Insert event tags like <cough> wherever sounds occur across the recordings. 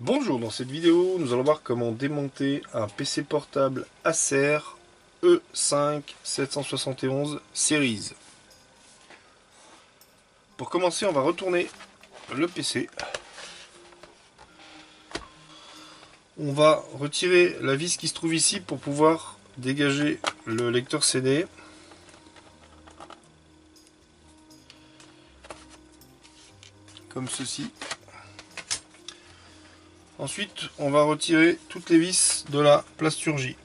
Bonjour, dans cette vidéo, nous allons voir comment démonter un PC portable Acer E5 771 Series. Pour commencer, on va retourner le PC. On va retirer la vis qui se trouve ici pour pouvoir dégager le lecteur CD. Comme ceci. Ensuite, on va retirer toutes les vis de la plasturgie.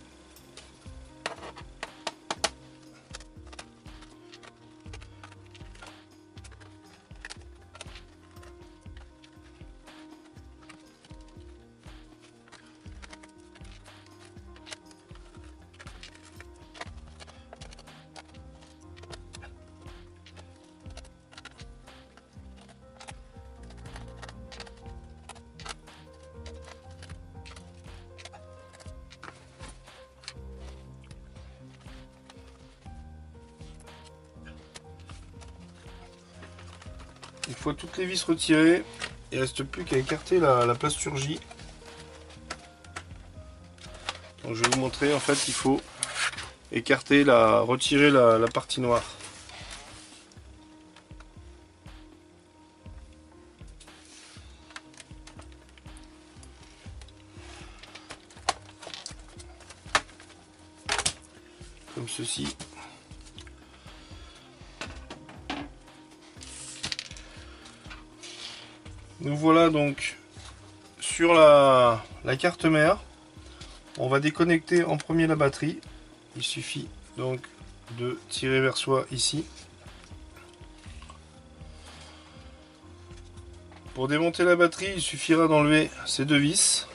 Une fois toutes les vis retirées, il ne reste plus qu'à écarter la, plasturgie. Je vais vous montrer, en fait il faut écarter, la, retirer la partie noire. Comme ceci. Nous voilà donc sur la, carte mère. On va déconnecter en premier la batterie. Il suffit donc de tirer vers soi ici. Pour démonter la batterie, il suffira d'enlever ces deux vis.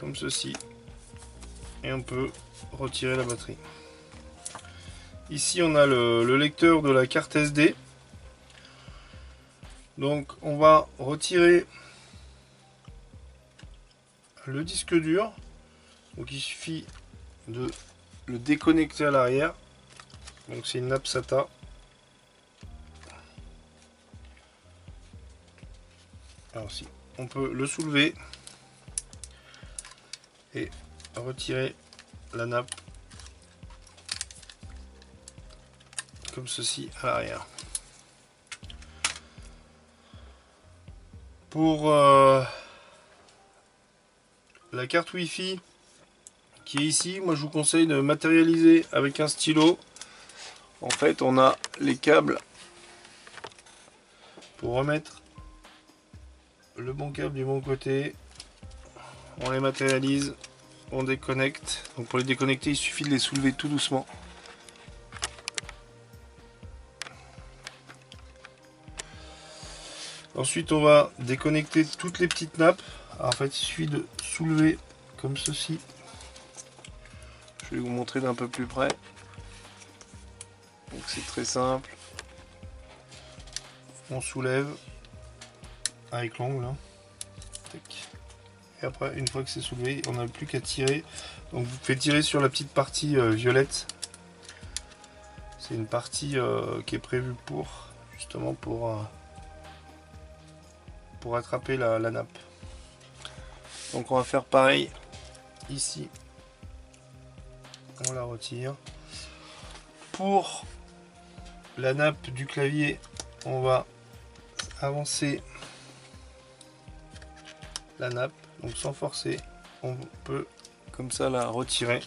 Comme ceci. Et on peut retirer la batterie. Ici on a le, lecteur de la carte SD donc on va retirer le disque dur. Donc il suffit de le déconnecter à l'arrière. Donc c'est une nappe SATA alors si on peut le soulever et retirer la nappe comme ceci à l'arrière. Pour euh, la carte Wi-Fi qui est ici, moi je vous conseille de matérialiser avec un stylo. En fait, on a les câbles pour remettre le bon câble du bon côté on les matérialise, on déconnecte. Donc pour les déconnecter, il suffit de les soulever tout doucement. Ensuite, on va déconnecter toutes les petites nappes. en fait, il suffit de soulever comme ceci. Je vais vous montrer d'un peu plus près. Donc c'est très simple. On soulève avec l'ongle. Et après une fois que c'est soulevé on n'a plus qu'à tirer. Donc vous pouvez tirer sur la petite partie euh, violette. C'est une partie euh, qui est prévue pour justement pour euh, pour attraper la, nappe. Donc on va faire pareil ici. On la retire. Pour la nappe du clavier on va avancer la nappe donc sans forcer, on peut comme ça la retirer.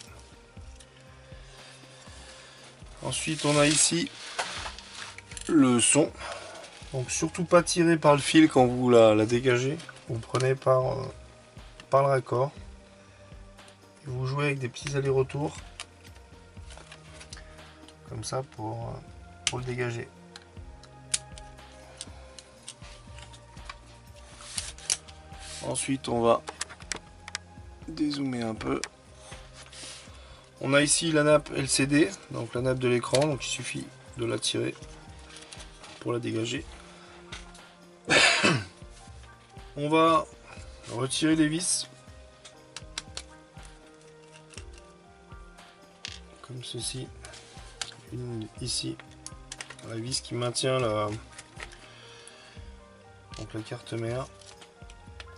Ensuite, on a ici le son. Donc surtout pas tirer par le fil quand vous la, dégagez. Vous prenez par, euh, le raccord. Vous jouez avec des petits allers-retours. Comme ça pour, euh, pour le dégager. Ensuite, on va dézoomer un peu. On a ici la nappe LCD, donc la nappe de l'écran, donc il suffit de la tirer pour la dégager. <coughs> on va retirer les vis comme ceci ici la vis qui maintient la la carte mère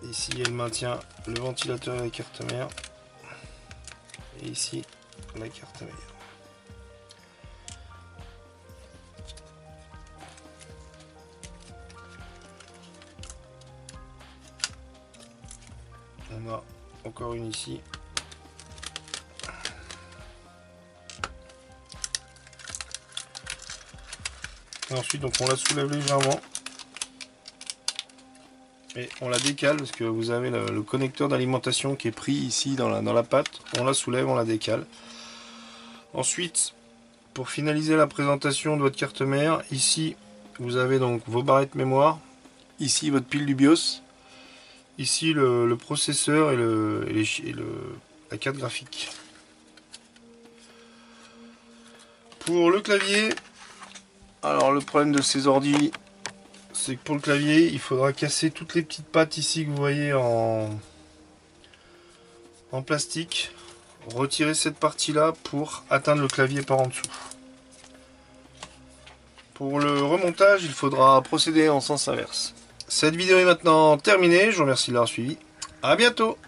Ici, elle maintient le ventilateur et la carte mère. Et ici, la carte mère. On a encore une ici. Et ensuite, donc on la soulève légèrement. On la décale parce que vous avez le, connecteur d'alimentation qui est pris ici dans la, dans pâte. On la soulève, on la décale. Ensuite, pour finaliser la présentation de votre carte mère, ici vous avez donc vos barrettes mémoire. Ici votre pile du BIOS. Ici le, processeur et, la carte graphique. Pour le clavier, alors le problème de ces ordi, c'est que pour le clavier, il faudra casser toutes les petites pattes ici que vous voyez en, plastique. Retirer cette partie-là pour atteindre le clavier par en dessous. Pour le remontage, il faudra procéder en sens inverse. Cette vidéo est maintenant terminée. Je vous remercie de l'avoir suivi. A bientôt